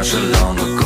march along the